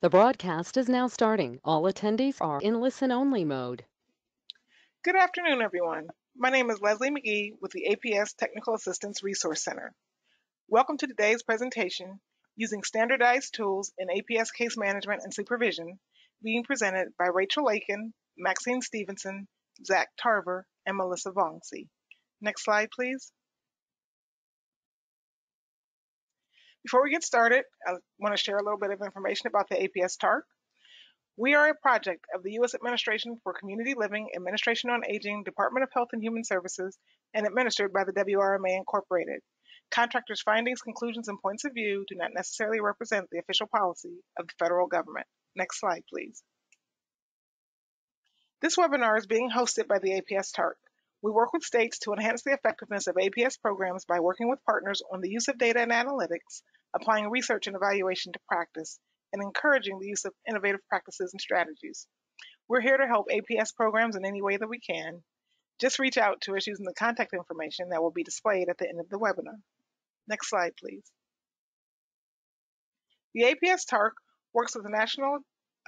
The broadcast is now starting. All attendees are in listen-only mode. Good afternoon, everyone. My name is Leslie McGee with the APS Technical Assistance Resource Center. Welcome to today's presentation, Using Standardized Tools in APS Case Management and Supervision, being presented by Rachel Lakin, Maxine Stevenson, Zach Tarver, and Melissa Vongsi. Next slide, please. Before we get started, I want to share a little bit of information about the APS TARC. We are a project of the U.S. Administration for Community Living, Administration on Aging, Department of Health and Human Services, and administered by the WRMA Incorporated. Contractors' findings, conclusions, and points of view do not necessarily represent the official policy of the federal government. Next slide, please. This webinar is being hosted by the APS TARC. We work with states to enhance the effectiveness of APS programs by working with partners on the use of data and analytics, applying research and evaluation to practice, and encouraging the use of innovative practices and strategies. We're here to help APS programs in any way that we can. Just reach out to us using the contact information that will be displayed at the end of the webinar. Next slide, please. The APS TARC works with the National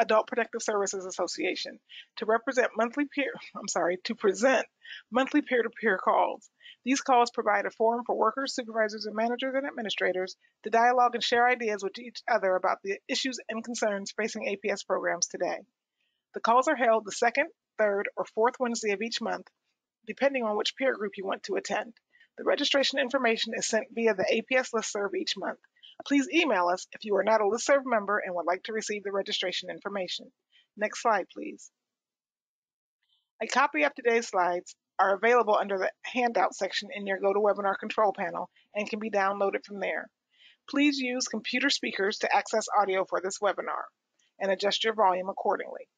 Adult Protective Services Association to represent monthly peer, I'm sorry, to present monthly peer-to-peer calls. These calls provide a forum for workers, supervisors, and managers and administrators to dialogue and share ideas with each other about the issues and concerns facing APS programs today. The calls are held the second, third, or fourth Wednesday of each month, depending on which peer group you want to attend. The registration information is sent via the APS listserv each month. Please email us if you are not a listserv member and would like to receive the registration information. Next slide, please. A copy of today's slides are available under the handout section in your GoToWebinar control panel and can be downloaded from there. Please use computer speakers to access audio for this webinar and adjust your volume accordingly.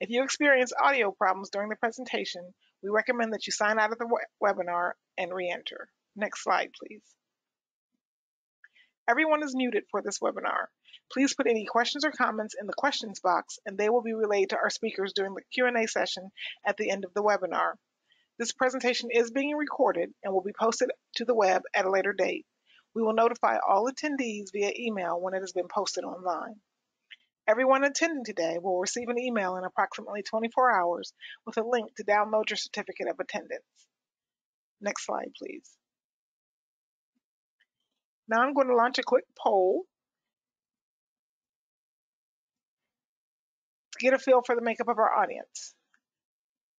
If you experience audio problems during the presentation, we recommend that you sign out of the webinar and re-enter. Next slide, please. Everyone is muted for this webinar. Please put any questions or comments in the questions box and they will be relayed to our speakers during the Q&A session at the end of the webinar. This presentation is being recorded and will be posted to the web at a later date. We will notify all attendees via email when it has been posted online. Everyone attending today will receive an email in approximately 24 hours with a link to download your certificate of attendance. Next slide, please. Now I'm going to launch a quick poll to get a feel for the makeup of our audience.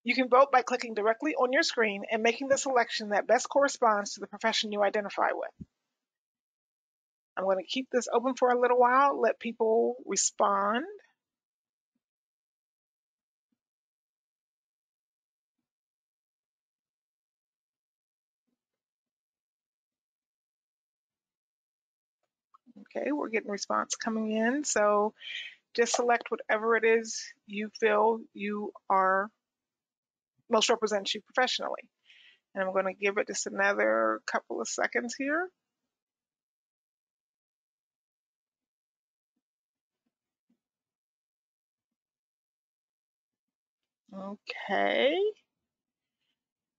You can vote by clicking directly on your screen and making the selection that best corresponds to the profession you identify with. I'm going to keep this open for a little while, let people respond. Okay, we're getting response coming in. So just select whatever it is you feel you are most represents you professionally. And I'm going to give it just another couple of seconds here. Okay.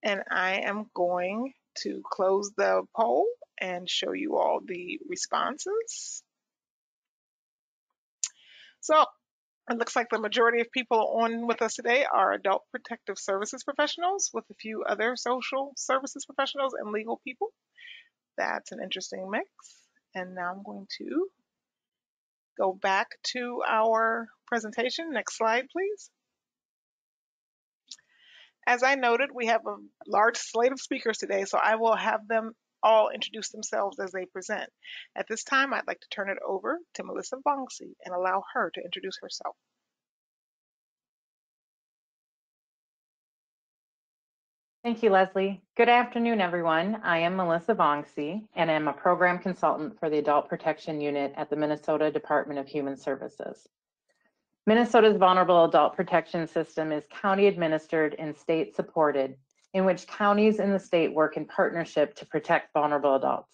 And I am going to close the poll and show you all the responses. So it looks like the majority of people on with us today are adult protective services professionals with a few other social services professionals and legal people. That's an interesting mix. And now I'm going to go back to our presentation. Next slide, please. As I noted, we have a large slate of speakers today, so I will have them all introduce themselves as they present. At this time, I'd like to turn it over to Melissa Vongsi and allow her to introduce herself. Thank you, Leslie. Good afternoon, everyone. I am Melissa Vongsi, and I'm a program consultant for the Adult Protection Unit at the Minnesota Department of Human Services. Minnesota's Vulnerable Adult Protection System is county administered and state supported, in which counties in the state work in partnership to protect vulnerable adults.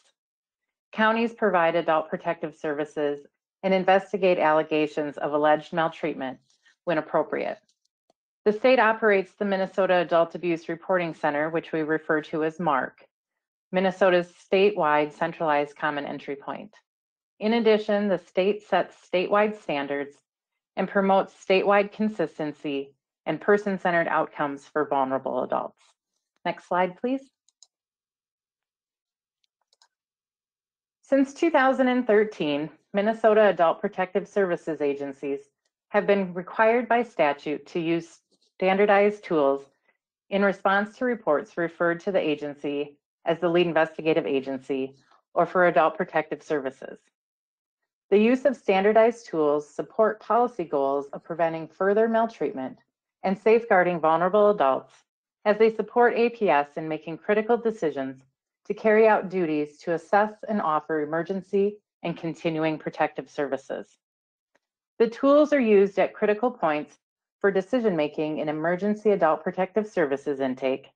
Counties provide adult protective services and investigate allegations of alleged maltreatment when appropriate. The state operates the Minnesota Adult Abuse Reporting Center, which we refer to as MAARC, Minnesota's statewide centralized common entry point. In addition, the state sets statewide standards and promotes statewide consistency and person-centered outcomes for vulnerable adults. Next slide, please. Since 2013, Minnesota Adult Protective Services agencies have been required by statute to use standardized tools in response to reports referred to the agency as the lead investigative agency or for adult protective services. The use of standardized tools support policy goals of preventing further maltreatment and safeguarding vulnerable adults as they support APS in making critical decisions to carry out duties to assess and offer emergency and continuing protective services. The tools are used at critical points for decision-making in emergency adult protective services intake,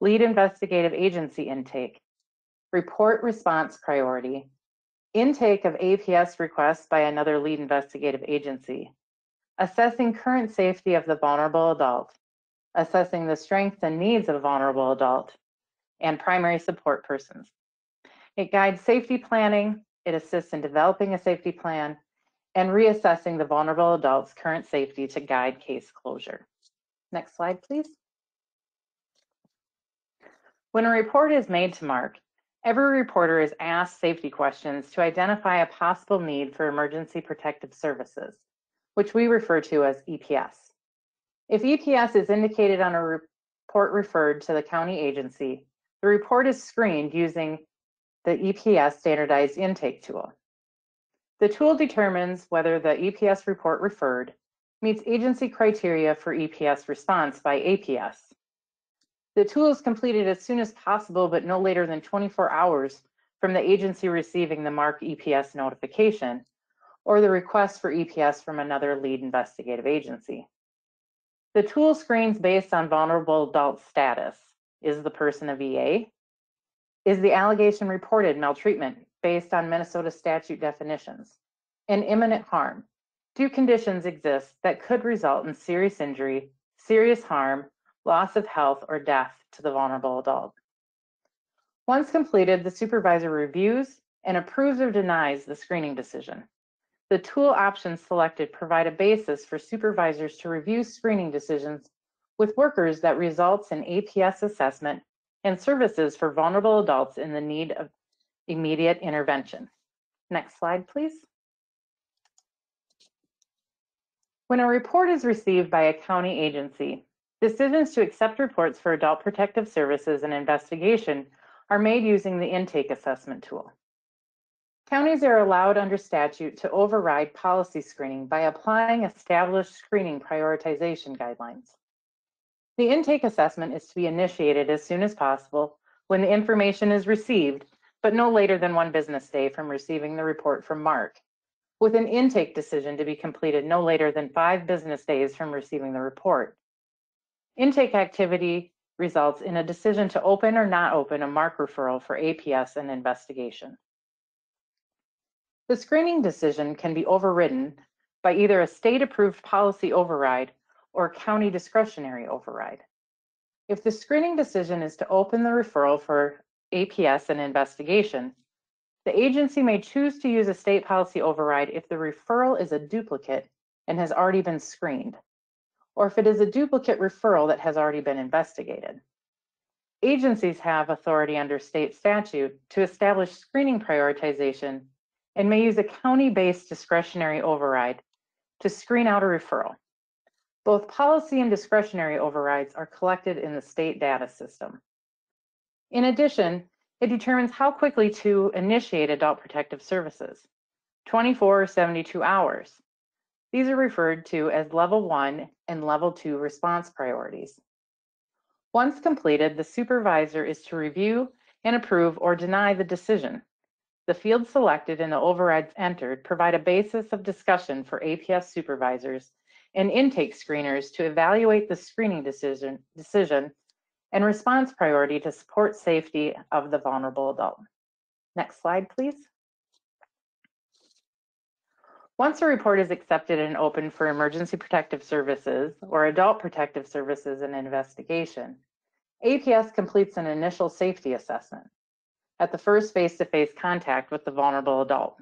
lead investigative agency intake, report response priority, intake of APS requests by another lead investigative agency, assessing current safety of the vulnerable adult, assessing the strengths and needs of a vulnerable adult, and primary support persons. It guides safety planning, it assists in developing a safety plan, and reassessing the vulnerable adult's current safety to guide case closure. Next slide, please. When a report is made to MAARC, every reporter is asked safety questions to identify a possible need for emergency protective services, which we refer to as EPS. If EPS is indicated on a report referred to the county agency, the report is screened using the EPS standardized intake tool. The tool determines whether the EPS report referred meets agency criteria for EPS response by APS. The tool is completed as soon as possible, but no later than 24 hours from the agency receiving the MAARC EPS notification or the request for EPS from another lead investigative agency. The tool screens based on vulnerable adult status. Is the person a VA? Is the allegation reported maltreatment based on Minnesota statute definitions? And imminent harm. Do conditions exist that could result in serious injury, serious harm, loss of health, or death to the vulnerable adult? Once completed, the supervisor reviews and approves or denies the screening decision. The tool options selected provide a basis for supervisors to review screening decisions with workers that results in APS assessment and services for vulnerable adults in the need of immediate intervention. Next slide, please. When a report is received by a county agency, decisions to accept reports for adult protective services and investigation are made using the intake assessment tool. Counties are allowed under statute to override policy screening by applying established screening prioritization guidelines. The intake assessment is to be initiated as soon as possible when the information is received, but no later than one business day from receiving the report from MAARC, with an intake decision to be completed no later than five business days from receiving the report. Intake activity results in a decision to open or not open a MAARC referral for APS and investigation. The screening decision can be overridden by either a state-approved policy override or county discretionary override. If the screening decision is to open the referral for APS and investigation, the agency may choose to use a state policy override if the referral is a duplicate and has already been screened, or if it is a duplicate referral that has already been investigated. Agencies have authority under state statute to establish screening prioritization and may use a county-based discretionary override to screen out a referral. Both policy and discretionary overrides are collected in the state data system. In addition, it determines how quickly to initiate adult protective services, 24 or 72 hours. These are referred to as level one and level two response priorities. Once completed, the supervisor is to review and approve or deny the decision. The fields selected and the overrides entered provide a basis of discussion for APS supervisors and intake screeners to evaluate the screening decision, decision and response priority to support safety of the vulnerable adult. Next slide, please. Once a report is accepted and open for emergency protective services or adult protective services and investigation, APS completes an initial safety assessment at the first face-to-face contact with the vulnerable adult.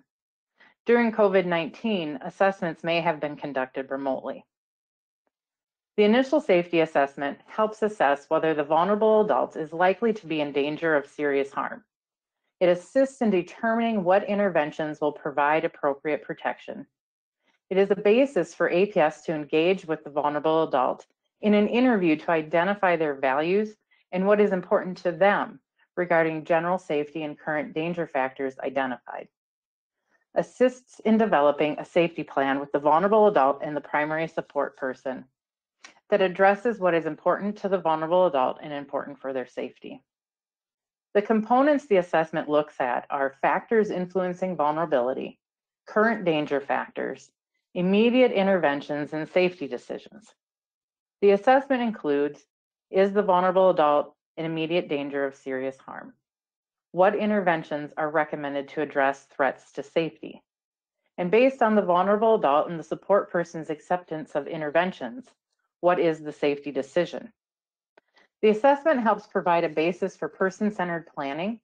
During COVID-19, assessments may have been conducted remotely. The initial safety assessment helps assess whether the vulnerable adult is likely to be in danger of serious harm. It assists in determining what interventions will provide appropriate protection. It is a basis for APS to engage with the vulnerable adult in an interview to identify their values and what is important to them regarding general safety and current danger factors identified. Assists in developing a safety plan with the vulnerable adult and the primary support person that addresses what is important to the vulnerable adult and important for their safety. The components the assessment looks at are factors influencing vulnerability, current danger factors, immediate interventions, and safety decisions. The assessment includes, is the vulnerable adult in immediate danger of serious harm? What interventions are recommended to address threats to safety? And based on the vulnerable adult and the support person's acceptance of interventions, what is the safety decision? The assessment helps provide a basis for person-centered planning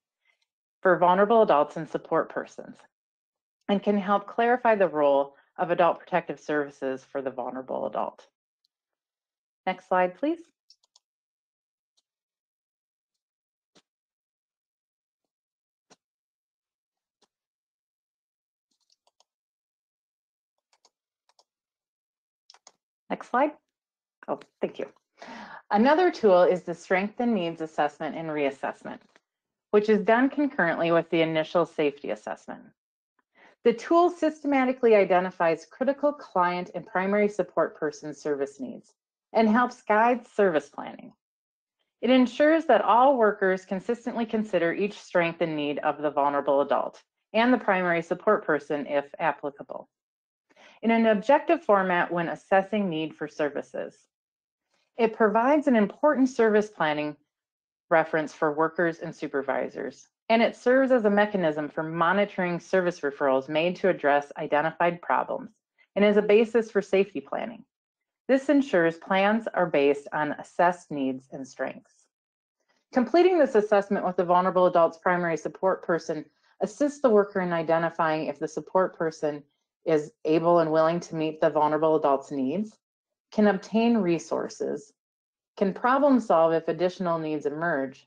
for vulnerable adults and support persons and can help clarify the role of adult protective services for the vulnerable adult. Next slide, please. Next slide. Oh, thank you. Another tool is the strength and needs assessment and reassessment, which is done concurrently with the initial safety assessment. The tool systematically identifies critical client and primary support person service needs and helps guide service planning. It ensures that all workers consistently consider each strength and need of the vulnerable adult and the primary support person if applicable. In an objective format when assessing need for services. It provides an important service planning reference for workers and supervisors, and it serves as a mechanism for monitoring service referrals made to address identified problems and is a basis for safety planning. This ensures plans are based on assessed needs and strengths. Completing this assessment with the vulnerable adult's primary support person assists the worker in identifying if the support person is able and willing to meet the vulnerable adult's needs, can obtain resources, can problem solve if additional needs emerge,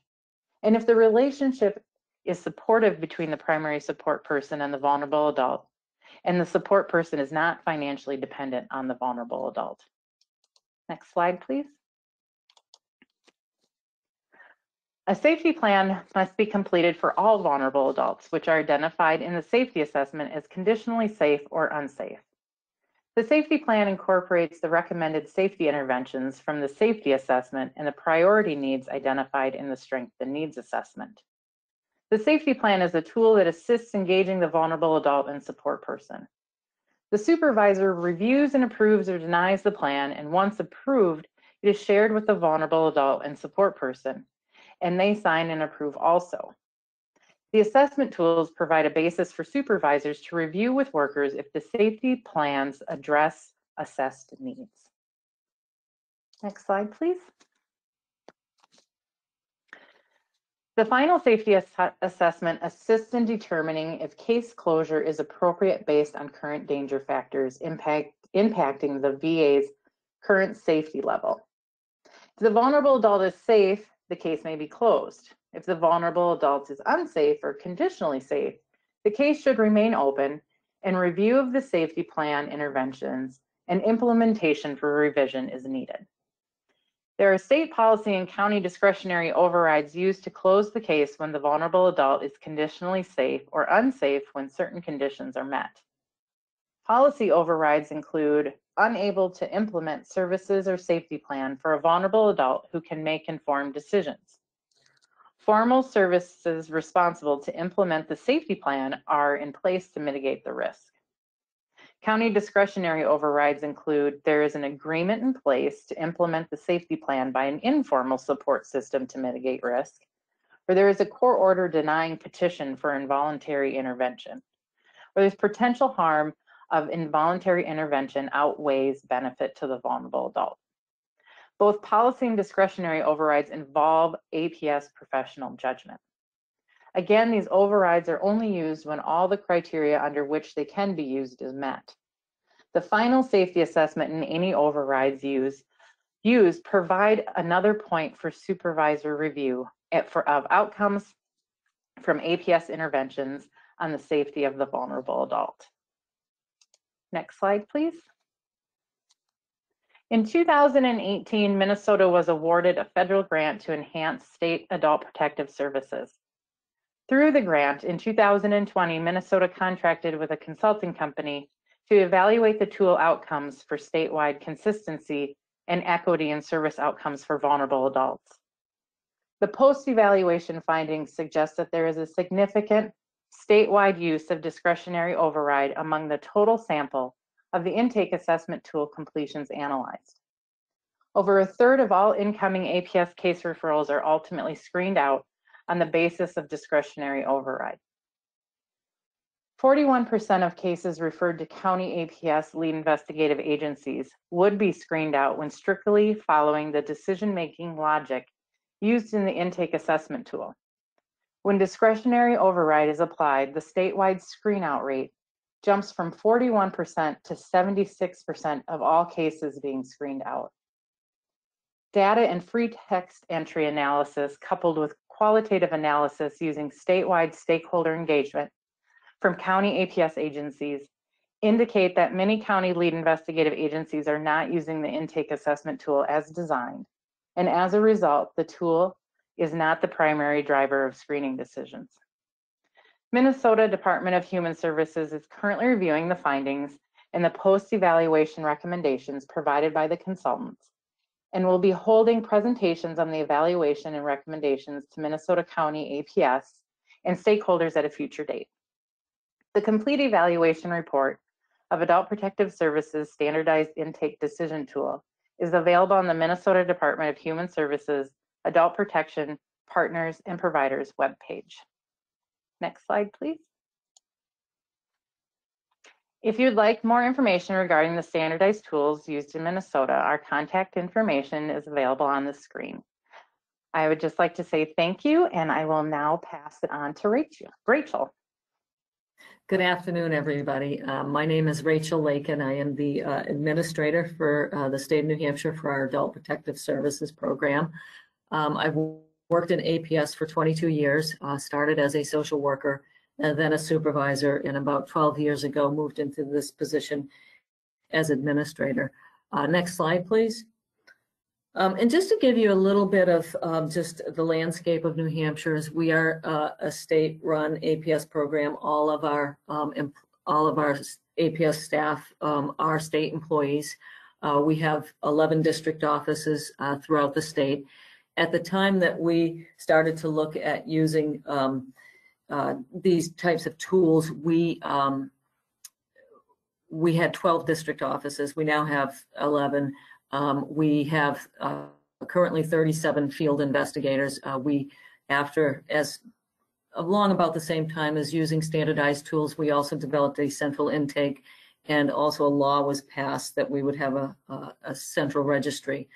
and if the relationship is supportive between the primary support person and the vulnerable adult, and the support person is not financially dependent on the vulnerable adult. Next slide, please. A safety plan must be completed for all vulnerable adults, which are identified in the safety assessment as conditionally safe or unsafe. The safety plan incorporates the recommended safety interventions from the safety assessment and the priority needs identified in the strength and needs assessment. The safety plan is a tool that assists engaging the vulnerable adult and support person. The supervisor reviews and approves or denies the plan, and once approved, it is shared with the vulnerable adult and support person, and they sign and approve also. The assessment tools provide a basis for supervisors to review with workers if the safety plans address assessed needs. Next slide, please. The final safety ass assessment assists in determining if case closure is appropriate based on current danger factors impact, impacting the VA's current safety level. If the vulnerable adult is safe, the case may be closed. If the vulnerable adult is unsafe or conditionally safe, the case should remain open and review of the safety plan interventions and implementation for revision is needed. There are state policy and county discretionary overrides used to close the case when the vulnerable adult is conditionally safe or unsafe when certain conditions are met. Policy overrides include unable to implement services or safety plan for a vulnerable adult who can make informed decisions Formal services responsible to implement the safety plan are in place to mitigate the risk. County discretionary overrides include there is an agreement in place to implement the safety plan by an informal support system to mitigate risk, or there is a court order denying petition for involuntary intervention, or there's potential harm of involuntary intervention outweighs benefit to the vulnerable adult. Both policy and discretionary overrides involve APS professional judgment. Again, these overrides are only used when all the criteria under which they can be used is met. The final safety assessment and any overrides used, used provide another point for supervisor review at, for, of outcomes from APS interventions on the safety of the vulnerable adult. Next slide, please. In 2018, Minnesota was awarded a federal grant to enhance state adult protective services. Through the grant, in 2020, Minnesota contracted with a consulting company to evaluate the tool outcomes for statewide consistency and equity in service outcomes for vulnerable adults. The post-evaluation findings suggest that there is a significant statewide use of discretionary override among the total sample of the intake assessment tool completions analyzed. Over a third of all incoming APS case referrals are ultimately screened out on the basis of discretionary override. 41% of cases referred to county APS lead investigative agencies would be screened out when strictly following the decision-making logic used in the intake assessment tool. When discretionary override is applied, the statewide screen out rate jumps from 41% to 76% of all cases being screened out. Data and free text entry analysis coupled with qualitative analysis using statewide stakeholder engagement from county APS agencies indicate that many county lead investigative agencies are not using the intake assessment tool as designed. And as a result, the tool is not the primary driver of screening decisions. Minnesota Department of Human Services is currently reviewing the findings and the post-evaluation recommendations provided by the consultants and will be holding presentations on the evaluation and recommendations to Minnesota County APS and stakeholders at a future date. The complete evaluation report of Adult Protective Services Standardized Intake Decision Tool is available on the Minnesota Department of Human Services Adult Protection Partners and Providers webpage. Next slide, please. If you'd like more information regarding the standardized tools used in Minnesota, our contact information is available on the screen. I would just like to say thank you, and I will now pass it on to Rachel. Rachel. Good afternoon, everybody. Uh, my name is Rachel Lake, and I am the uh, administrator for uh, the state of New Hampshire for our Adult Protective Services program. Um, I've worked in APS for 22 years, uh, started as a social worker, and then a supervisor, and about 12 years ago moved into this position as administrator. Uh, next slide, please. Um, and just to give you a little bit of um, just the landscape of New Hampshire, is we are uh, a state-run APS program. All of our um, all of our APS staff um, are state employees. Uh, we have 11 district offices uh, throughout the state. At the time that we started to look at using um, uh, these types of tools, we um, we had 12 district offices. We now have 11. Um, we have uh, currently 37 field investigators. Uh, we, after as along about the same time as using standardized tools, we also developed a central intake, and also a law was passed that we would have a, a, a central registry.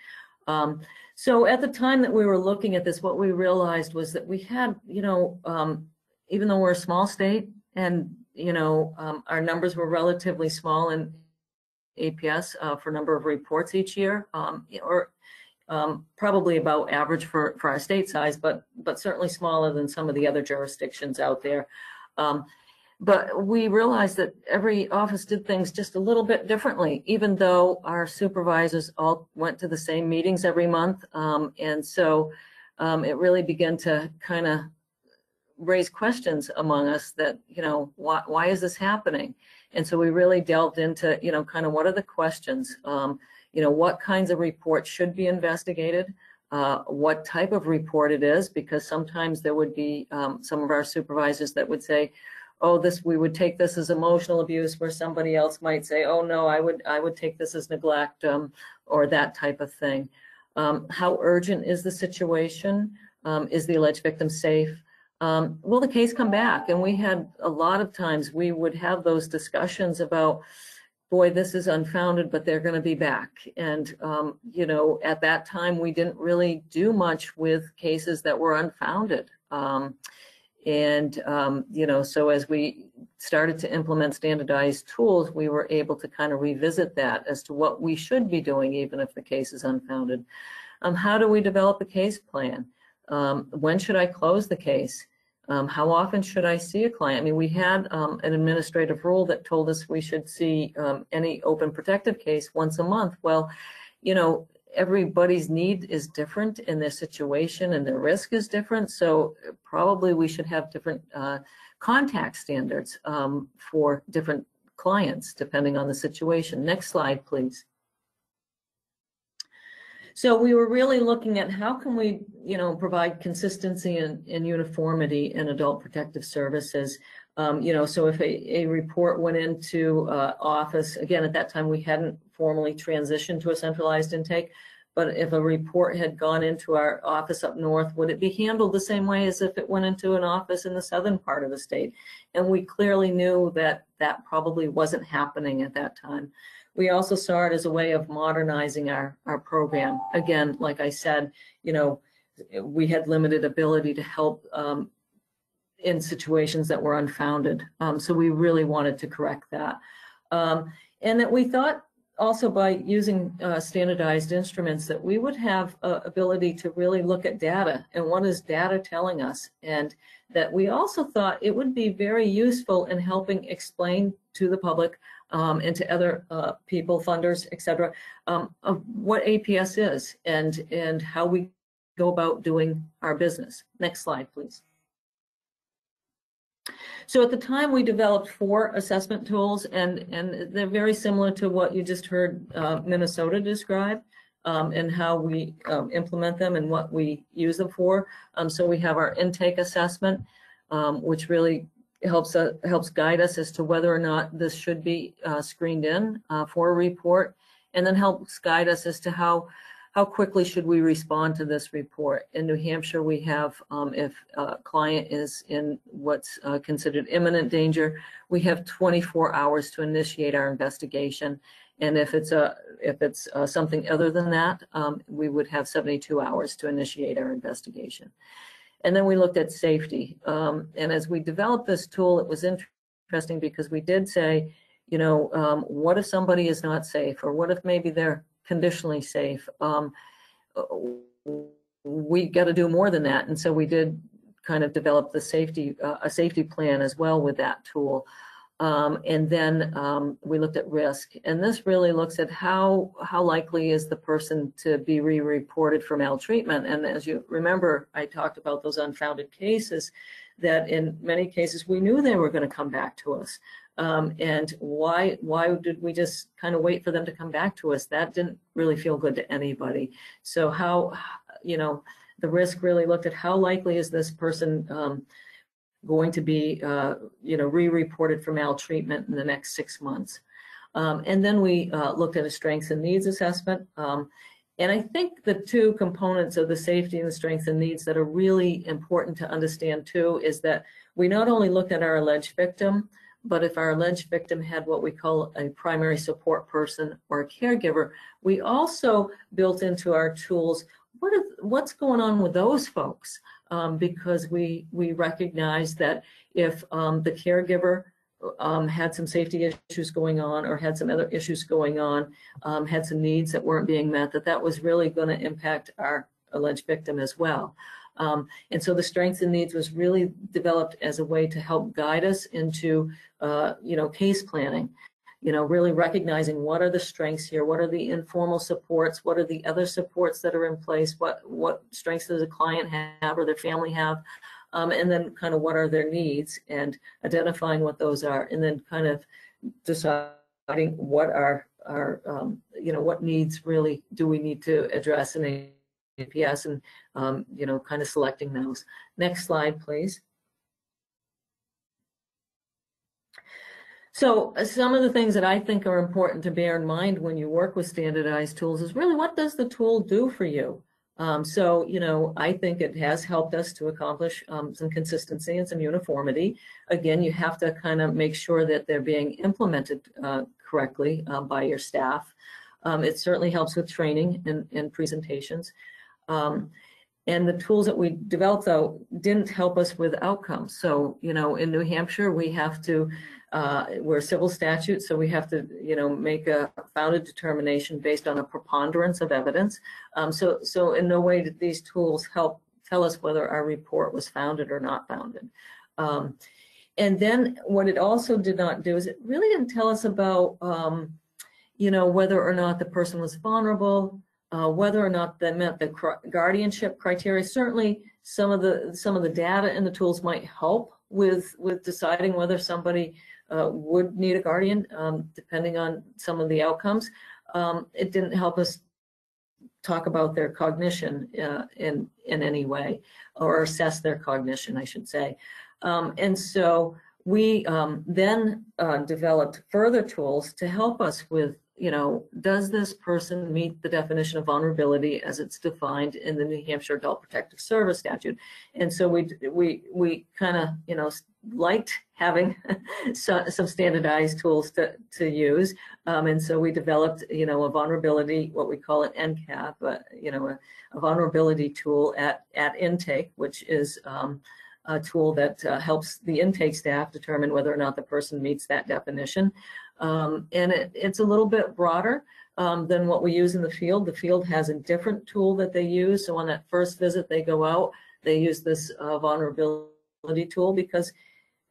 Um, so at the time that we were looking at this, what we realized was that we had, you know, um, even though we're a small state and, you know, um, our numbers were relatively small in APS uh, for number of reports each year, um, or um, probably about average for, for our state size, but, but certainly smaller than some of the other jurisdictions out there. But we realized that every office did things just a little bit differently, even though our supervisors all went to the same meetings every month. Um, and so um, it really began to kind of raise questions among us that, you know, why, why is this happening? And so we really delved into, you know, kind of what are the questions? Um, you know, what kinds of reports should be investigated? Uh, what type of report it is, because sometimes there would be um, some of our supervisors that would say, oh, this, we would take this as emotional abuse, where somebody else might say, oh, no, I would, I would take this as neglect um, or that type of thing. Um, how urgent is the situation? Um, is the alleged victim safe? Um, will the case come back? And we had a lot of times we would have those discussions about, boy, this is unfounded, but they're going to be back. And, um, you know, at that time, we didn't really do much with cases that were unfounded. And, um, you know, so as we started to implement standardized tools, we were able to kind of revisit that as to what we should be doing, even if the case is unfounded. Um, how do we develop a case plan? Um, when should I close the case? Um, how often should I see a client? I mean, we had um, an administrative rule that told us we should see um, any open protective case once a month. Well, you know, everybody's need is different in their situation and their risk is different. So probably we should have different uh, contact standards um, for different clients depending on the situation. Next slide, please. So we were really looking at how can we, you know, provide consistency and, and uniformity in adult protective services. Um, you know, so if a, a report went into uh, office, again, at that time we hadn't formally transitioned to a centralized intake, but if a report had gone into our office up north, would it be handled the same way as if it went into an office in the southern part of the state? And we clearly knew that that probably wasn't happening at that time. We also saw it as a way of modernizing our, our program. Again, like I said, you know, we had limited ability to help um, in situations that were unfounded. Um, so we really wanted to correct that. Um, and that we thought also by using uh, standardized instruments that we would have uh, ability to really look at data and what is data telling us and that we also thought it would be very useful in helping explain to the public um, and to other uh, people, funders, et cetera, um, of what APS is and, and how we go about doing our business. Next slide, please. So at the time, we developed four assessment tools, and, and they're very similar to what you just heard uh, Minnesota describe um, and how we um, implement them and what we use them for. Um, so we have our intake assessment, um, which really helps uh, helps guide us as to whether or not this should be uh, screened in uh, for a report, and then helps guide us as to how how quickly should we respond to this report? In New Hampshire, we have, um, if a client is in what's uh, considered imminent danger, we have 24 hours to initiate our investigation. And if it's a if it's uh, something other than that, um, we would have 72 hours to initiate our investigation. And then we looked at safety. Um, and as we developed this tool, it was interesting because we did say, you know, um, what if somebody is not safe, or what if maybe they're conditionally safe. Um, we got to do more than that, and so we did kind of develop the safety uh, a safety plan as well with that tool. Um, and then um, we looked at risk, and this really looks at how how likely is the person to be re-reported for maltreatment. And as you remember, I talked about those unfounded cases that in many cases we knew they were going to come back to us. Um, and why why did we just kind of wait for them to come back to us? That didn't really feel good to anybody. So how, you know, the risk really looked at how likely is this person um, going to be, uh, you know, re-reported for maltreatment in the next six months. Um, and then we uh, looked at a strengths and needs assessment. Um, and I think the two components of the safety and the strengths and needs that are really important to understand too is that we not only looked at our alleged victim, but if our alleged victim had what we call a primary support person or a caregiver, we also built into our tools what is, what's going on with those folks um, because we we recognize that if um, the caregiver um, had some safety issues going on or had some other issues going on, um, had some needs that weren't being met, that that was really going to impact our alleged victim as well. Um, and so the strengths and needs was really developed as a way to help guide us into, uh, you know, case planning. You know, really recognizing what are the strengths here, what are the informal supports, what are the other supports that are in place, what what strengths does a client have or their family have, um, and then kind of what are their needs and identifying what those are, and then kind of deciding what are our um, you know what needs really do we need to address in a APS and, um, you know, kind of selecting those. Next slide, please. So uh, some of the things that I think are important to bear in mind when you work with standardized tools is really what does the tool do for you? Um, so, you know, I think it has helped us to accomplish um, some consistency and some uniformity. Again, you have to kind of make sure that they're being implemented uh, correctly uh, by your staff. Um, it certainly helps with training and, and presentations. Um, and the tools that we developed though didn't help us with outcomes. So, you know, in New Hampshire, we have to, uh, we're a civil statute, so we have to, you know, make a founded determination based on a preponderance of evidence. Um, so, so in no way did these tools help tell us whether our report was founded or not founded. Um, and then what it also did not do is it really didn't tell us about, um, you know, whether or not the person was vulnerable, uh, whether or not that met the cr- guardianship criteria. Certainly, some of the some of the data and the tools might help with with deciding whether somebody uh, would need a guardian, um, depending on some of the outcomes. Um, it didn't help us talk about their cognition uh, in in any way, or assess their cognition, I should say. Um, and so we um, then uh, developed further tools to help us with you know, does this person meet the definition of vulnerability as it's defined in the New Hampshire Adult Protective Service statute? And so we we we kind of you know liked having some standardized tools to to use, um, and so we developed you know a vulnerability, what we call an NCAP, uh, you know a, a, vulnerability tool at at intake, which is um, a tool that uh, helps the intake staff determine whether or not the person meets that definition. Um, and it, it's a little bit broader um, than what we use in the field. The field has a different tool that they use. So on that first visit, they go out, they use this uh, vulnerability tool because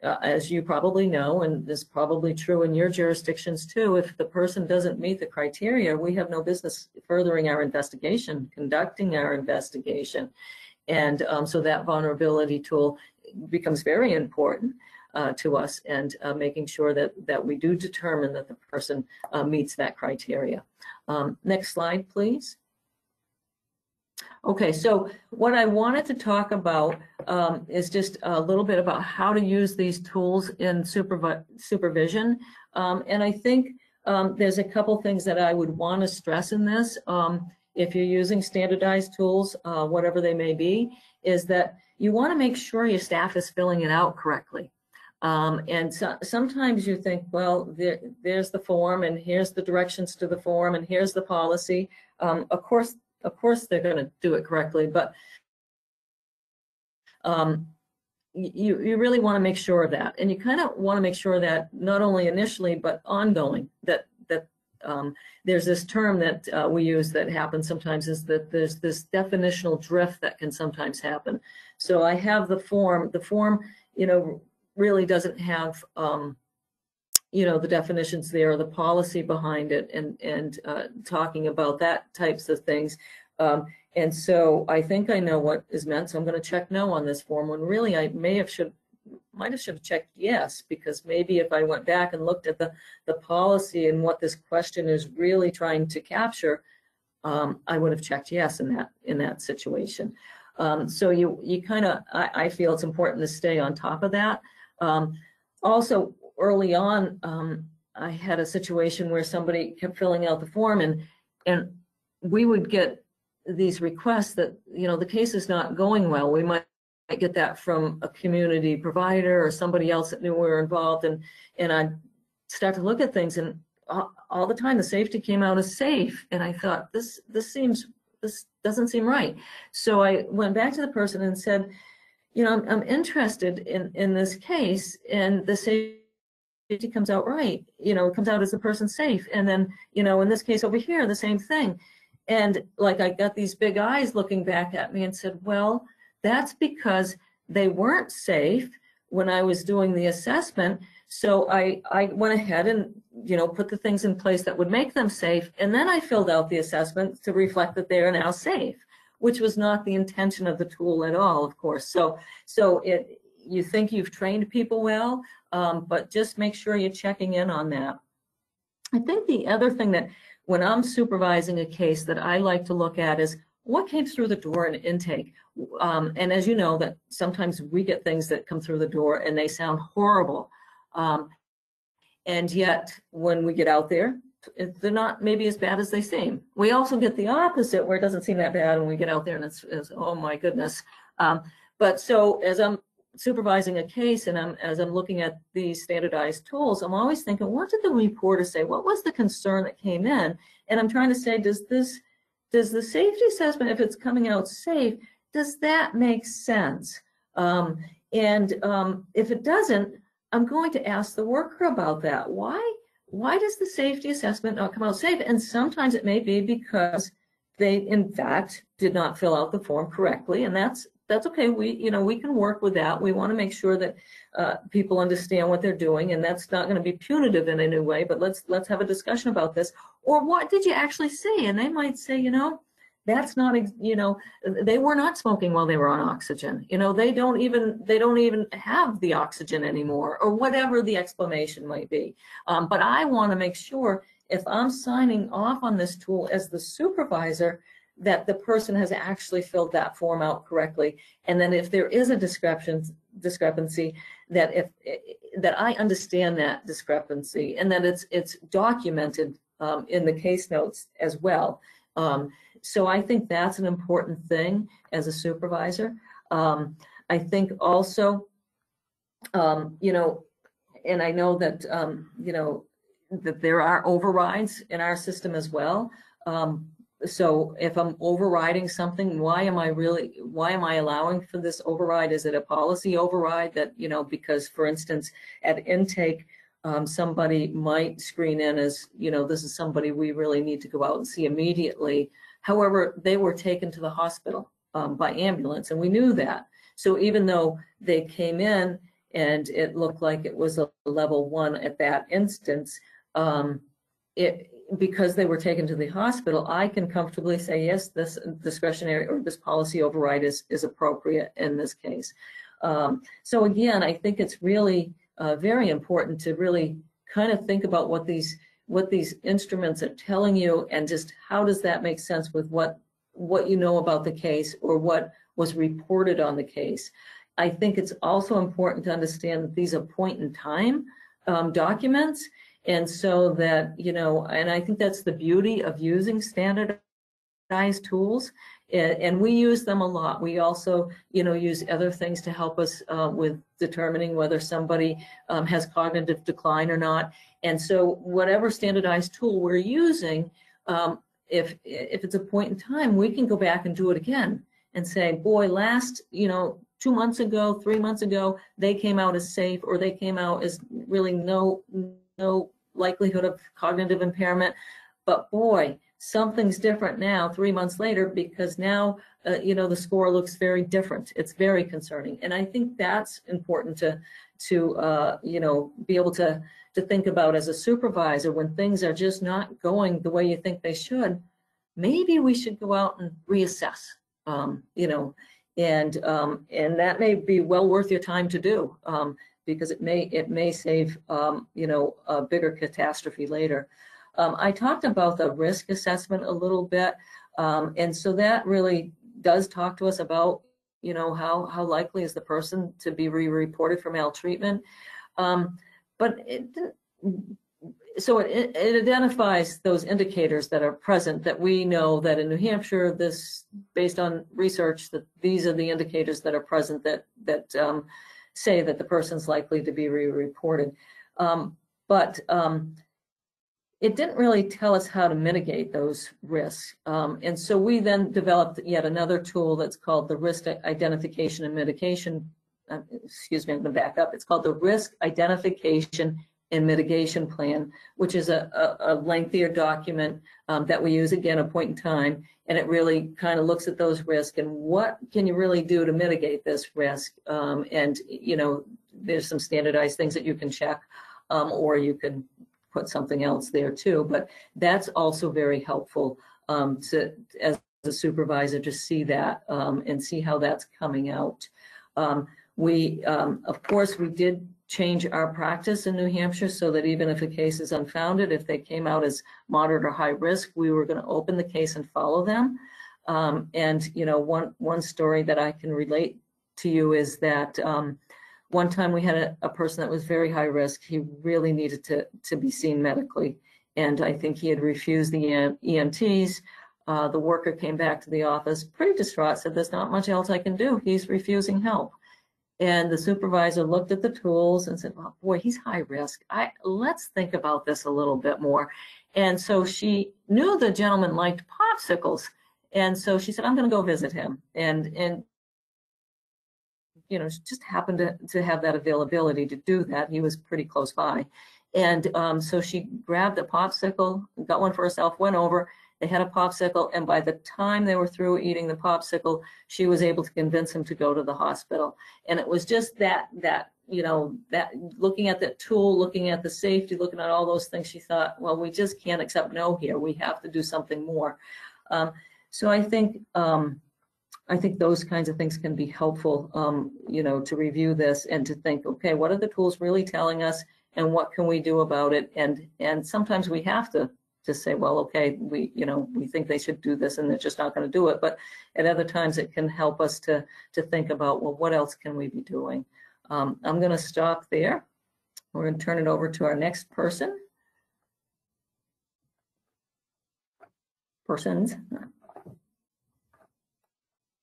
uh, as you probably know, and this is probably true in your jurisdictions too, if the person doesn't meet the criteria, we have no business furthering our investigation, conducting our investigation. And um, so that vulnerability tool becomes very important uh, to us and uh, making sure that, that we do determine that the person uh, meets that criteria. Um, next slide, please. Okay, so what I wanted to talk about um, is just a little bit about how to use these tools in supervi supervision. Um, and I think um, there's a couple things that I would want to stress in this. Um, if you're using standardized tools, uh, whatever they may be, is that you want to make sure your staff is filling it out correctly. Um, and so, sometimes you think, well, there, there's the form, and here's the directions to the form, and here's the policy. Um, of course, of course, they're going to do it correctly, but um, you you really want to make sure of that, and you kind of want to make sure that not only initially but ongoing that that um, there's this term that uh, we use that happens sometimes is that there's this definitional drift that can sometimes happen. So I have the form. The form, you know really doesn't have, um, you know, the definitions there, the policy behind it, and and uh, talking about that types of things. Um, and so I think I know what is meant. So I'm going to check no on this form when really I may have should might have should have checked yes because maybe if I went back and looked at the the policy and what this question is really trying to capture, um, I would have checked yes in that in that situation. Um, so you you kind of I, I, feel it's important to stay on top of that. Um, also, early on, um, I had a situation where somebody kept filling out the form and, and we would get these requests that, you know, the case is not going well. We might get that from a community provider or somebody else that knew we were involved and, and I'd start to look at things and all, all the time the safety came out as safe. And I thought, this, this seems, this doesn't seem right. So I went back to the person and said, you know, I'm, I'm interested in, in this case and the safety comes out right, you know, it comes out as the person safe. And then, you know, in this case over here, the same thing. And like I got these big eyes looking back at me and said, well, that's because they weren't safe when I was doing the assessment. So I, I went ahead and, you know, put the things in place that would make them safe. And then I filled out the assessment to reflect that they are now safe which was not the intention of the tool at all, of course. So, so it, you think you've trained people well, um, but just make sure you're checking in on that. I think the other thing that when I'm supervising a case that I like to look at is what came through the door in intake. Um, and as you know, that sometimes we get things that come through the door and they sound horrible. Um, and yet, when we get out there, they're not maybe as bad as they seem. We also get the opposite where it doesn't seem that bad when we get out there and it's, it's oh my goodness. Um, but so as I'm supervising a case and I'm as I'm looking at these standardized tools, I'm always thinking, what did the reporter say? What was the concern that came in? And I'm trying to say, does this does the safety assessment, if it's coming out safe, does that make sense? Um, and um, if it doesn't, I'm going to ask the worker about that. Why? Why does the safety assessment not come out safe? And sometimes it may be because they, in fact, did not fill out the form correctly, and that's that's okay. We, you know, we can work with that. We want to make sure that uh, people understand what they're doing, and that's not going to be punitive in any way. But let's let's have a discussion about this. Or what did you actually see? And they might say, you know, that's not, you know, they were not smoking while they were on oxygen. You know, they don't even they don't even have the oxygen anymore, or whatever the explanation might be. Um, but I want to make sure if I'm signing off on this tool as the supervisor that the person has actually filled that form out correctly. And then if there is a discrepancy, discrepancy, that if, that I understand that discrepancy and that it's, it's documented um, in the case notes as well. Um, so I think that's an important thing as a supervisor. Um, I think also, um, you know, and I know that, um, you know, that there are overrides in our system as well. Um, so if I'm overriding something, why am I really, why am I allowing for this override? Is it a policy override that, you know, because for instance, at intake, um, somebody might screen in as, you know, this is somebody we really need to go out and see immediately. However, they were taken to the hospital um, by ambulance and we knew that. So even though they came in and it looked like it was a level one at that instance, um, it, because they were taken to the hospital, I can comfortably say, yes, this discretionary or this policy override is, is appropriate in this case. Um, so again, I think it's really uh, very important to really kind of think about what these what these instruments are telling you and just how does that make sense with what what you know about the case or what was reported on the case. I think it's also important to understand that these are point in time um, documents and so that, you know, and I think that's the beauty of using standardized tools. And, we use them a lot. We also, you know, use other things to help us uh, with determining whether somebody um, has cognitive decline or not. And so whatever standardized tool we're using, um, if, if it's a point in time, we can go back and do it again and say, boy, last, you know, two months ago, three months ago, they came out as safe or they came out as really no no likelihood of cognitive impairment. But boy, something's different now, three months later, because now, uh, you know, the score looks very different. It's very concerning. And I think that's important to, to uh, you know, be able to, to think about as a supervisor when things are just not going the way you think they should. Maybe we should go out and reassess, um, you know, and um, and that may be well worth your time to do. Um, because it may it may save um, you know a bigger catastrophe later. Um, I talked about the risk assessment a little bit, um, and so that really does talk to us about you know how how likely is the person to be re-reported for maltreatment. Um, but it, so it, it, identifies those indicators that are present that we know that in New Hampshire, this based on research that these are the indicators that are present that that um, say that the person's likely to be re-reported. Um, but um, it didn't really tell us how to mitigate those risks. Um, and so we then developed yet another tool that's called the risk identification and mitigation. Uh, excuse me, I'm going to back up. It's called the risk identification and mitigation plan, which is a, a, a lengthier document um, that we use again a point in time. And it really kind of looks at those risks and what can you really do to mitigate this risk? Um, and, you know, there's some standardized things that you can check um, or you can put something else there too. But that's also very helpful um, to, as a supervisor to see that um, and see how that's coming out. Um, we, of course, we did change our practice in New Hampshire so that even if a case is unfounded, if they came out as moderate or high risk, we were going to open the case and follow them. Um, and you know, one one story that I can relate to you is that um, one time we had a, a, person that was very high risk. He really needed to to be seen medically, and I think he had refused the EMTs. Uh, the worker came back to the office pretty distraught, said, "There's not much else I can do. He's refusing help." And the supervisor looked at the tools and said, well, boy, he's high risk. I, let's think about this a little bit more. And so she knew the gentleman liked popsicles. And so she said, I'm going to go visit him. And, and, you know, just happened to, to have that availability to do that. He was pretty close by. And um, so she grabbed a popsicle, got one for herself, went over. They had a popsicle, and by the time they were through eating the popsicle, she was able to convince him to go to the hospital. And it was just that that you know that looking at that tool, looking at the safety, looking at all those things, she thought, well, we just can't accept no here. We have to do something more. Um, so I think um, I think those kinds of things can be helpful, um, you know, to review this and to think, okay, what are the tools really telling us? and what can we do about it? And and sometimes we have to just say, well, okay, we you know we think they should do this, and they're just not going to do it. But at other times, it can help us to to think about, well, what else can we be doing? Um, I'm going to stop there. We're going to turn it over to our next person. Persons.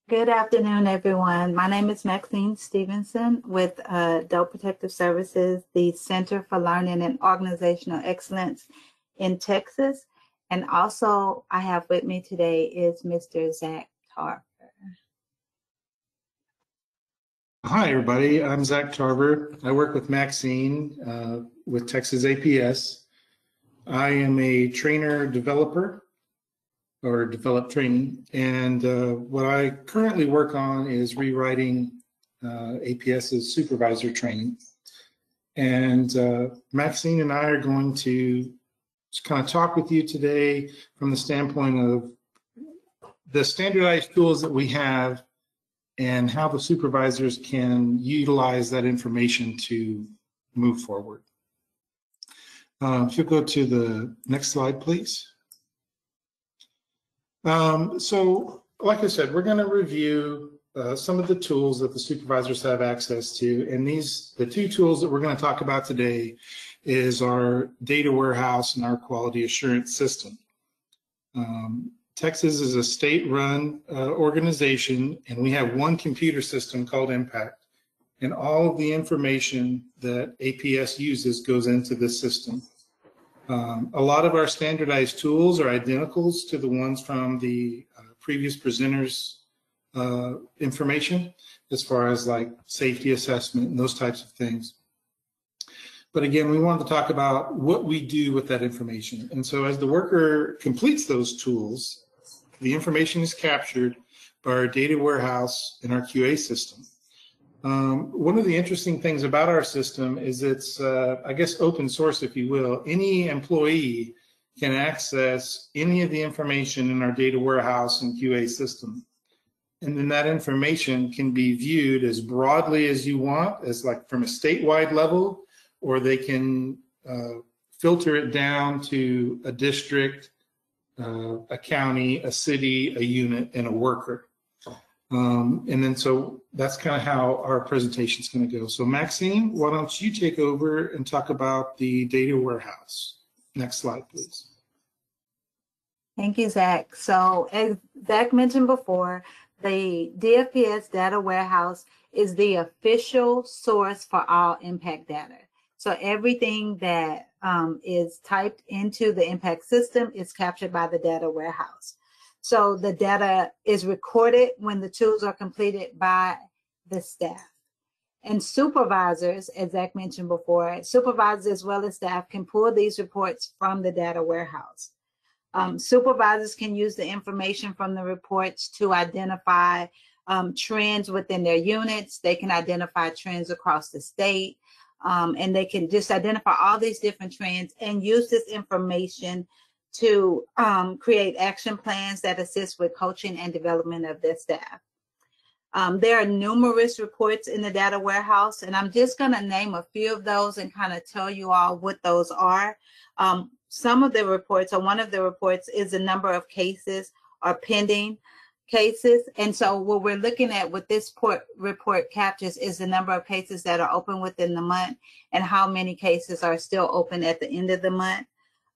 Good afternoon, everyone. My name is Maxine Stevenson with uh, Adult Protective Services, the Center for Learning and Organizational Excellence in Texas. And also I have with me today is Mr. Zach Tarver. Hi, everybody. I'm Zach Tarver. I work with Maxine uh, with Texas APS. I am a trainer developer or develop training. And uh, what I currently work on is rewriting uh, APS's supervisor training. And uh, Maxine and I are going to kind of talk with you today from the standpoint of the standardized tools that we have and how the supervisors can utilize that information to move forward. Uh, if you go to the next slide, please. Um, so, like I said, we're going to review uh, some of the tools that the supervisors have access to. And these, the two tools that we're going to talk about today is our data warehouse and our quality assurance system. Um, Texas is a state-run uh, organization, and we have one computer system called Impact. And all of the information that APS uses goes into this system. Um, a lot of our standardized tools are identicals to the ones from the uh, previous presenters uh, information as far as like safety assessment and those types of things. But again, we wanted to talk about what we do with that information. And so as the worker completes those tools, the information is captured by our data warehouse and our QA system. Um, one of the interesting things about our system is it's, uh, I guess, open source, if you will. Any employee can access any of the information in our data warehouse and QA system. And then that information can be viewed as broadly as you want, as like from a statewide level, or they can uh, filter it down to a district, uh, a county, a city, a unit, and a worker. Um, and then so that's kind of how our presentation is going to go. So Maxine, why don't you take over and talk about the data warehouse? Next slide, please. Thank you, Zach. So as Zach mentioned before, the DFPS data warehouse is the official source for all impact data. So everything that um, is typed into the impact system is captured by the data warehouse. So the data is recorded when the tools are completed by the staff. And supervisors, as Zach mentioned before, supervisors as well as staff can pull these reports from the data warehouse. Um, supervisors can use the information from the reports to identify um, trends within their units. They can identify trends across the state. Um, and they can just identify all these different trends and use this information to um, create action plans that assist with coaching and development of their staff. Um, there are numerous reports in the data warehouse, and I'm just going to name a few of those and kind of tell you all what those are. Um, some of the reports, or one of the reports, is the number of cases are pending cases. And so, what we're looking at with this port, report captures is the number of cases that are open within the month and how many cases are still open at the end of the month.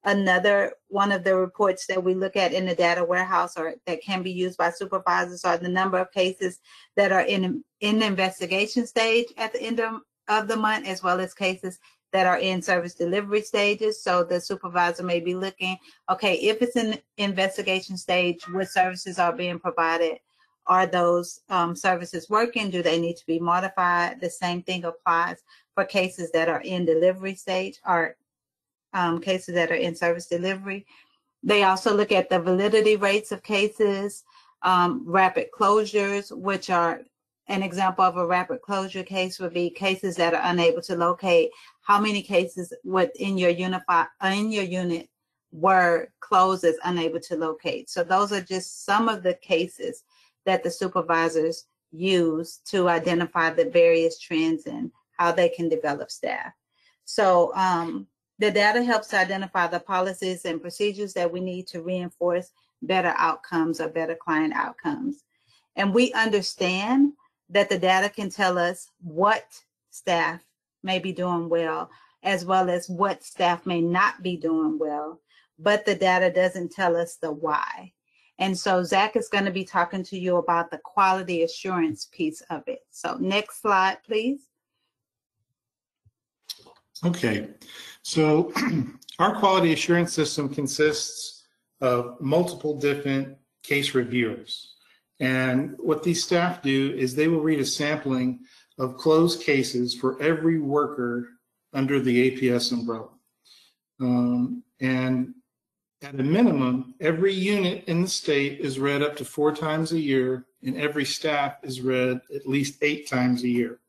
Another one of the reports that we look at in the data warehouse or that can be used by supervisors are the number of cases that are in in the investigation stage at the end of, of the month, as well as cases that are in service delivery stages. So the supervisor may be looking, okay, if it's an investigation stage, what services are being provided? Are those um, services working? Do they need to be modified? The same thing applies for cases that are in delivery stage or um, cases that are in service delivery. They also look at the validity rates of cases, um, rapid closures, which are an example of a rapid closure case would be cases that are unable to locate how many cases within your unify in your unit were closed as unable to locate. So those are just some of the cases that the supervisors use to identify the various trends and how they can develop staff. So um, the data helps identify the policies and procedures that we need to reinforce better outcomes or better client outcomes. And we understand that the data can tell us what staff may be doing well, as well as what staff may not be doing well, but the data doesn't tell us the why. And so Zach is going to be talking to you about the quality assurance piece of it. So next slide, please. Okay, so our quality assurance system consists of multiple different case reviewers. And what these staff do is they will read a sampling of closed cases for every worker under the APS umbrella. Um, and at a minimum, every unit in the state is read up to four times a year, and every staff is read at least eight times a year.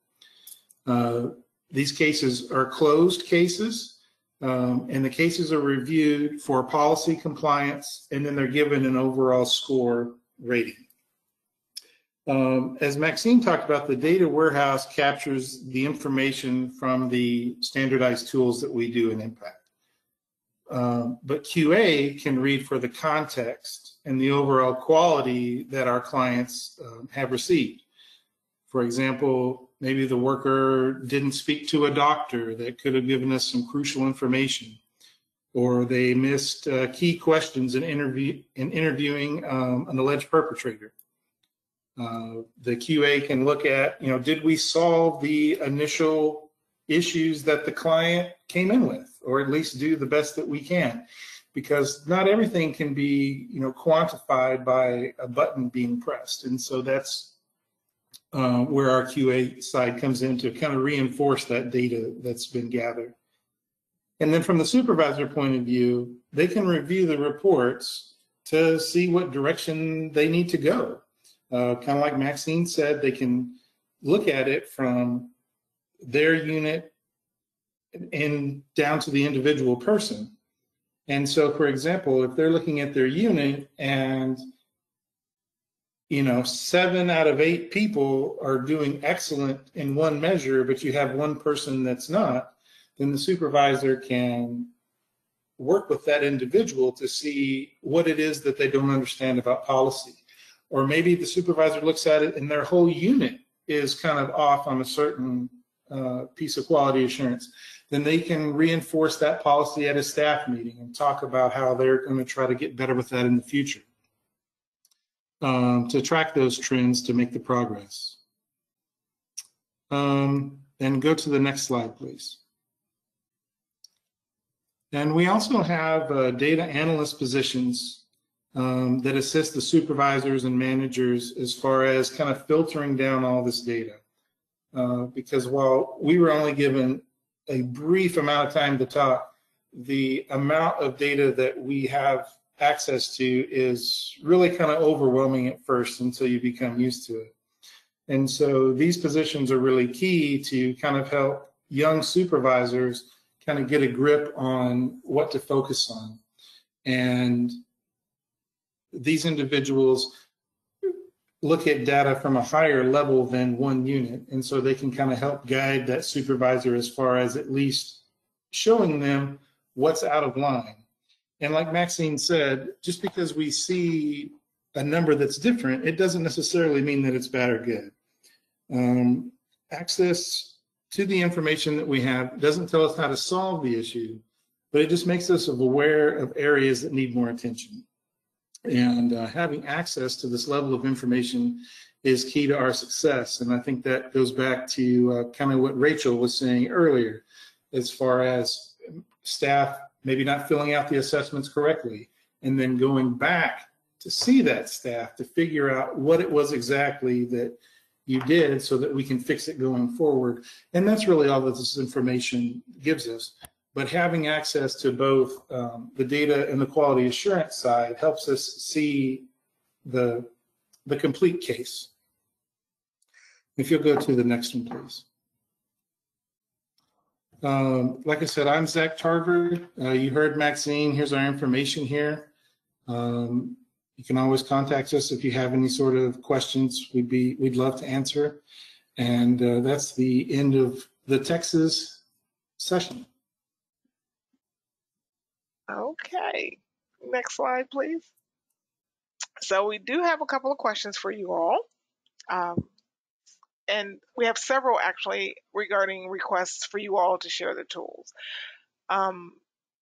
Uh, these cases are closed cases, um, and the cases are reviewed for policy compliance, and then they're given an overall score rating. Um, as Maxine talked about, the data warehouse captures the information from the standardized tools that we do in Impact. Um, but QA can read for the context and the overall quality that our clients um, have received. For example, maybe the worker didn't speak to a doctor that could have given us some crucial information, or they missed uh, key questions in, interview, in interviewing um, an alleged perpetrator. Uh, the QA can look at, you know, did we solve the initial issues that the client came in with, or at least do the best that we can? Because not everything can be, you know, quantified by a button being pressed. And so that's uh, where our QA side comes in to kind of reinforce that data that's been gathered. And then from the supervisor point of view, they can review the reports to see what direction they need to go. Uh, kind of like Maxine said, they can look at it from their unit and down to the individual person. And so, for example, if they're looking at their unit and you know, seven out of eight people are doing excellent in one measure, but you have one person that's not, then the supervisor can work with that individual to see what it is that they don't understand about policy. Or maybe the supervisor looks at it and their whole unit is kind of off on a certain uh, piece of quality assurance. Then they can reinforce that policy at a staff meeting and talk about how they're going to try to get better with that in the future um, to track those trends to make the progress. Um, and go to the next slide, please. And we also have uh, data analyst positions um, that assist the supervisors and managers as far as kind of filtering down all this data. Uh, because while we were only given a brief amount of time to talk, the amount of data that we have access to is really kind of overwhelming at first until you become used to it. And so these positions are really key to kind of help young supervisors kind of get a grip on what to focus on. And these individuals look at data from a higher level than one unit. And so they can kind of help guide that supervisor as far as at least showing them what's out of line and like Maxine said, just because we see a number that's different, it doesn't necessarily mean that it's bad or good. Um, access to the information that we have doesn't tell us how to solve the issue, but it just makes us aware of areas that need more attention. And uh, having access to this level of information is key to our success. And I think that goes back to uh, kind of what Rachel was saying earlier as far as staff maybe not filling out the assessments correctly, and then going back to see that staff to figure out what it was exactly that you did so that we can fix it going forward. And that's really all that this information gives us. But having access to both um, the data and the quality assurance side helps us see the, the complete case. If you'll go to the next one, please. Um, like I said, I'm Zach Tarver. Uh, you heard Maxine. Here's our information here. Um, you can always contact us if you have any sort of questions. We'd be we'd love to answer. And uh, that's the end of the Texas session. Okay, next slide, please. So we do have a couple of questions for you all. Um, and we have several actually regarding requests for you all to share the tools. Um,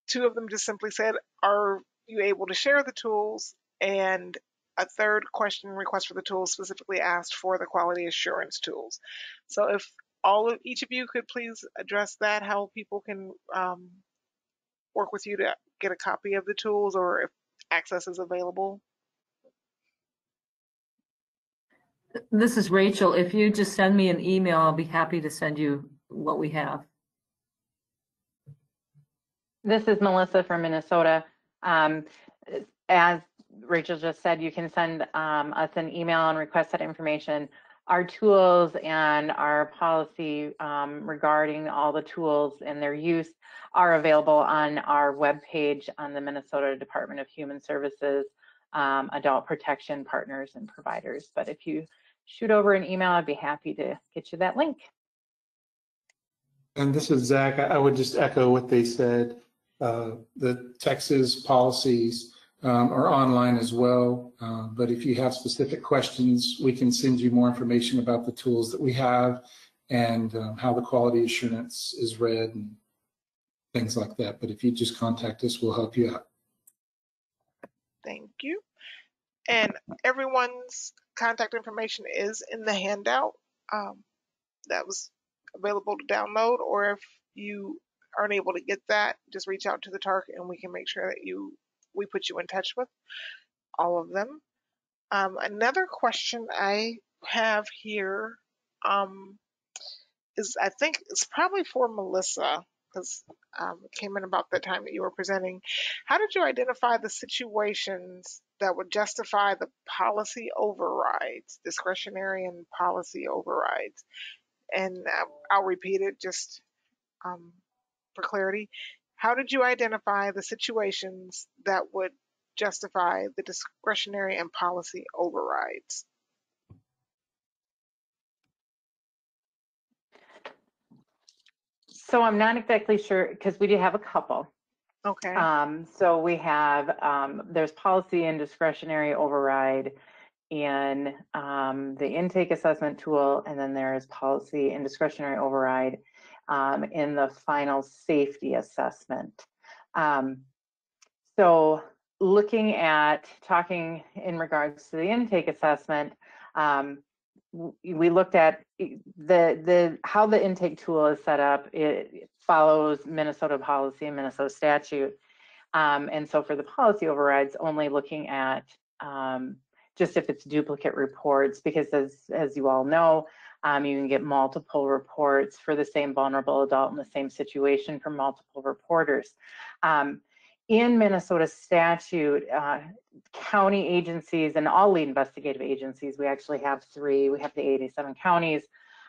two of them just simply said, are you able to share the tools? And a third question request for the tools specifically asked for the quality assurance tools. So if all of each of you could please address that, how people can um, work with you to get a copy of the tools or if access is available. This is Rachel. If you just send me an email, I'll be happy to send you what we have. This is Melissa from Minnesota. Um, as Rachel just said, you can send um, us an email and request that information. Our tools and our policy um, regarding all the tools and their use are available on our webpage on the Minnesota Department of Human Services, um, Adult Protection Partners and Providers. But if you shoot over an email, I'd be happy to get you that link. And this is Zach. I would just echo what they said. Uh, The Texas policies um, online as well. Uh, But if you have specific questions, we can send you more information about the tools that we have and um, how the quality assurance is read and things like that. But if you just contact us, we'll help you out. Thank you. And everyone's contact information is in the handout um, that was available to download, or if you aren't able to get that, just reach out to the TARC and we can make sure that you we put you in touch with all of them. Um, another question I have here um, is I think it's probably for Melissa because um, it came in about the time that you were presenting. How did you identify the situations that would justify the policy overrides, discretionary and policy overrides? And uh, I'll repeat it just um, for clarity. How did you identify the situations that would justify the discretionary and policy overrides? So I'm not exactly sure because we do have a couple. Okay. Um, so we have, um, there's policy and discretionary override in um, the intake assessment tool, and then there's policy and discretionary override um, in the final safety assessment. Um, so looking at talking in regards to the intake assessment, um, we looked at the the how the intake tool is set up. It follows Minnesota policy and Minnesota statute, um, and so for the policy overrides, only looking at um, just if it's duplicate reports, because as as you all know, um, you can get multiple reports for the same vulnerable adult in the same situation from multiple reporters. Um, in Minnesota statute, uh, county agencies and all lead investigative agencies, we actually have three. We have the 87 counties,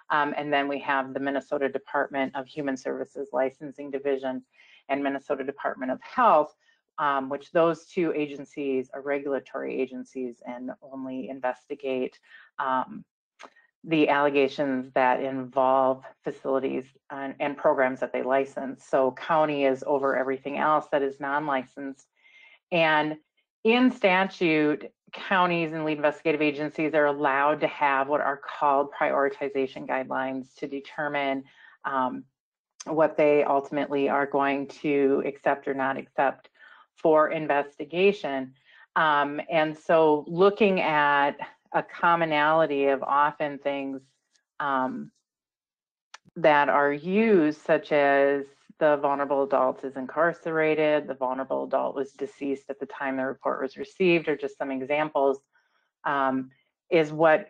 um, and then we have the Minnesota Department of Human Services Licensing Division and Minnesota Department of Health, um, which those two agencies are regulatory agencies and only investigate um, the allegations that involve facilities and, and, programs that they license. So county is over everything else that is non-licensed. And in statute, counties and lead investigative agencies are allowed to have what are called prioritization guidelines to determine um, what they ultimately are going to accept or not accept for investigation. Um, and so looking at a commonality of often things um, that are used, such as the vulnerable adult is incarcerated, the vulnerable adult was deceased at the time the report was received, or just some examples, um, is what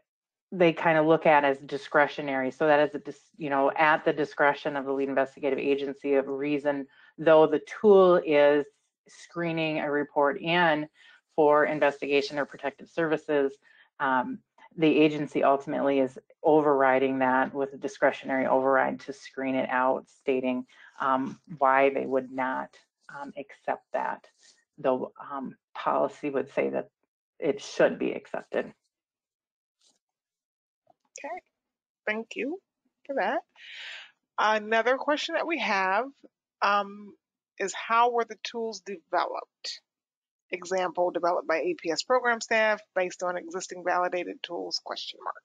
they kind of look at as discretionary. So that is, a you know, at the discretion of the lead investigative agency of reason, though the tool is screening a report in for investigation or protective services, um, the agency ultimately is overriding that with a discretionary override to screen it out, stating um, why they would not um, accept that, though um, policy would say that it should be accepted. Okay, thank you for that. Another question that we have um, is how were the tools developed? Example, developed by APS program staff based on existing validated tools, question mark.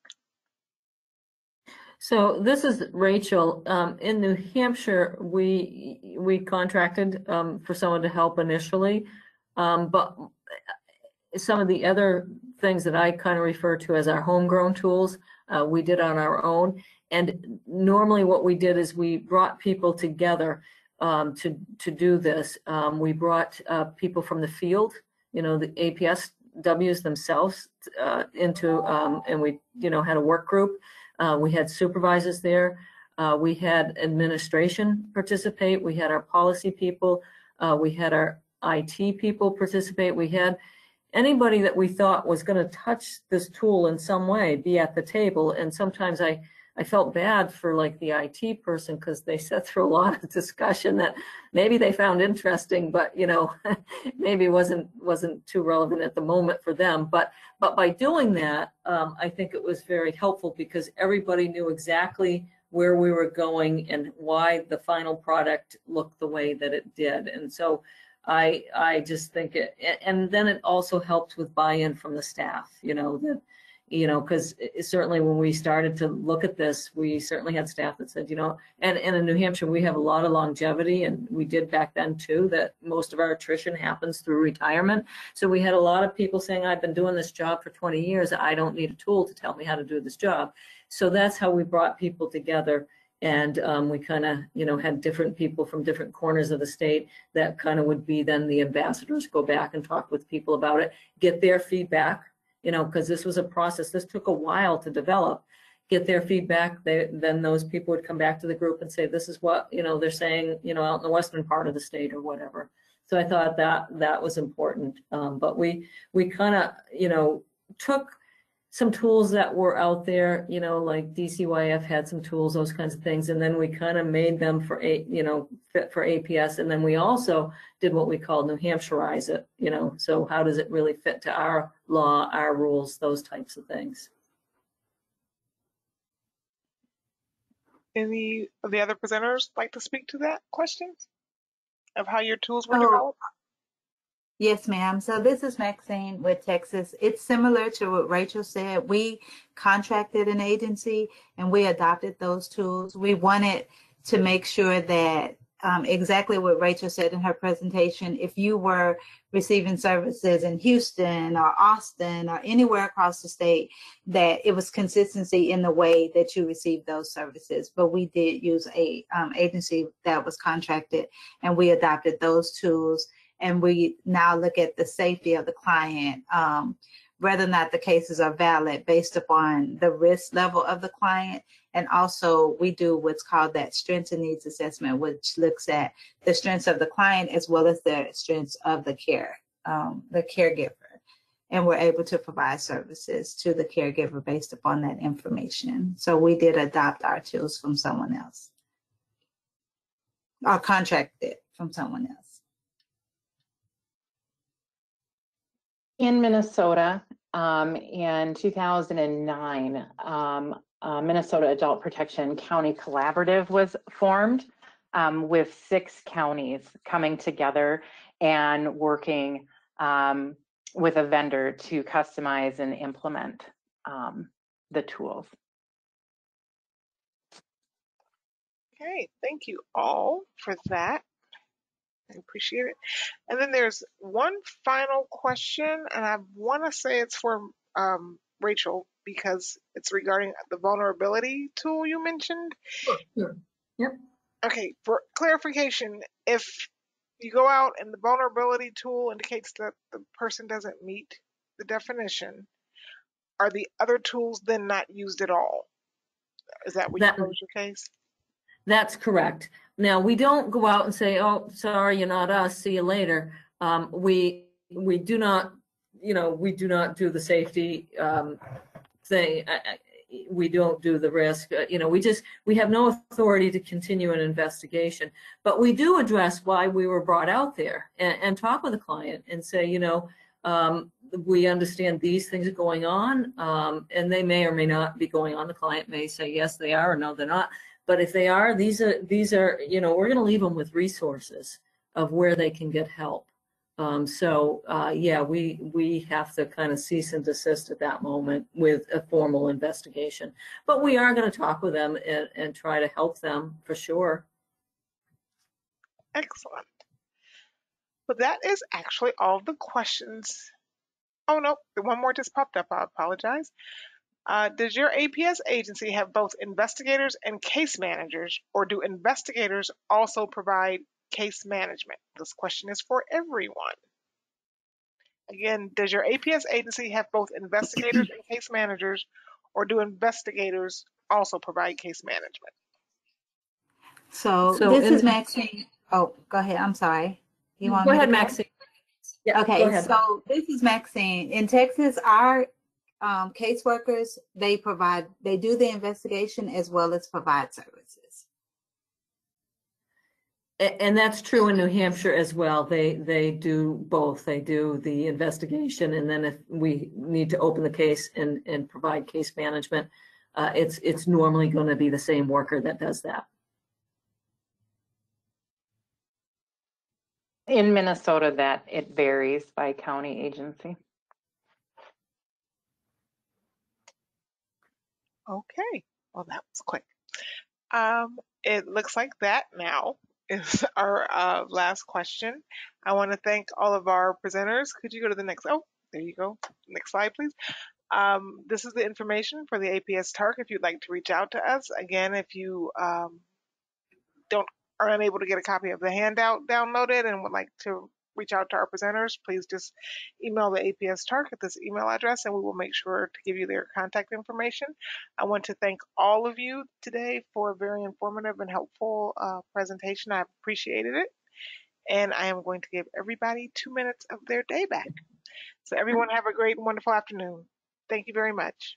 So this is Rachel. Um, in New Hampshire, we we contracted um, for someone to help initially, um, but some of the other things that I kind of refer to as our homegrown tools, uh, we did on our own. And normally, what we did is we brought people together um, to to do this. Um, we brought uh, people from the field, you know, the APSWs themselves uh, into, um, and we you know had a work group. Uh, we had supervisors there. Uh, we had administration participate. We had our policy people. Uh, we had our IT people participate. We had anybody that we thought was going to touch this tool in some way be at the table. And sometimes I, I felt bad for like the IT person because they sat through a lot of discussion that maybe they found interesting, but you know, maybe wasn't wasn't too relevant at the moment for them. But but by doing that, um, I think it was very helpful because everybody knew exactly where we were going and why the final product looked the way that it did. And so I I just think it, and then it also helped with buy-in from the staff. You know that you know, because certainly when we started to look at this, we certainly had staff that said, you know, and, and in New Hampshire, we have a lot of longevity, and we did back then too, that most of our attrition happens through retirement. So we had a lot of people saying, I've been doing this job for 20 years. I don't need a tool to tell me how to do this job. So that's how we brought people together. And um, we kind of, you know, had different people from different corners of the state that kind of would be then the ambassadors, go back and talk with people about it, get their feedback you know, because this was a process. This took a while to develop. Get their feedback. They, then those people would come back to the group and say, "This is what you know." They're saying, you know, out in the western part of the state or whatever. So I thought that that was important. Um, but we we kind of you know took some tools that were out there, you know, like DCYF had some tools, those kinds of things, and then we kind of made them for a, you know, fit for APS, and then we also did what we called New Hampshireize it, you know. So how does it really fit to our law, our rules, those types of things. Any of the other presenters like to speak to that question of how your tools were So- developed? Yes, ma'am. So this is Maxine with Texas. It's similar to what Rachel said. We contracted an agency and we adopted those tools. We wanted to make sure that um, exactly what Rachel said in her presentation. If you were receiving services in Houston or Austin or anywhere across the state, that it was consistency in the way that you received those services. But we did use a um, agency that was contracted, and we adopted those tools. And we now look at the safety of the client. Um, whether or not the cases are valid based upon the risk level of the client. And also, we do what's called that strengths and needs assessment, which looks at the strengths of the client as well as the strengths of the care, um, the caregiver. And we're able to provide services to the caregiver based upon that information. So we did adopt our tools from someone else or contract it from someone else. In Minnesota, um, in 2009, um, uh, Minnesota Adult Protection County Collaborative was formed um, with six counties coming together and working um, with a vendor to customize and implement um, the tools. Okay, thank you all for that. I appreciate it. And then there's one final question, and I want to say it's for um, Rachel because it's regarding the vulnerability tool you mentioned. Sure. Yep. Okay, for clarification, if you go out and the vulnerability tool indicates that the person doesn't meet the definition, are the other tools then not used at all? Is that what you That- your case? That's correct. Now, we don't go out and say, oh, sorry, you're not us, see you later. Um, we, we do not, you know, we do not do the safety, um, thing. I- I- We don't do the risk, uh, you know, we just, we have no authority to continue an investigation. But we do address why we were brought out there and, and talk with the client and say, you know, um, we understand these things are going on, um, and they may or may not be going on. The client may say, yes, they are, or no, they're not. But if they are, these are, these are, you know, we're going to leave them with resources of where they can get help. Um, so, uh, yeah, we, we have to kind of cease and desist at that moment with a formal investigation. But we are going to talk with them and, and try to help them for sure. Excellent. But that is actually all the questions. Oh, no, one more just popped up. I apologize. Uh, does your APS agency have both investigators and case managers, or do investigators also provide case management? This question is for everyone. Again, does your APS agency have both investigators and case managers, or do investigators also provide case management? So, So this is Maxine. Oh, go ahead. I'm sorry. You want Go ahead, Maxine. Yeah, go Okay, ahead. so this is Maxine. In Texas, our um, caseworkers, they provide, they do the investigation as well as provide services. And that's true in New Hampshire as well. They, they do both. They do the investigation and then if we need to open the case and, and provide case management, uh, it's, it's normally going to be the same worker that does that. In Minnesota, that it varies by county agency. Okay, well, that was quick. Um, it looks like that now is our uh, last question. I want to thank all of our presenters. Could you go to the next? Oh, there you go. Next slide, please. Um, this is the information for the APS TARC if you'd like to reach out to us. Again, if you um, don't are unable to get a copy of the handout downloaded and would like to reach out to our presenters, please just email the APS TARC at this email address and we will make sure to give you their contact information. I want to thank all of you today for a very informative and helpful uh, presentation. I appreciated it. And I am going to give everybody two minutes of their day back. So everyone have a great and wonderful afternoon. Thank you very much.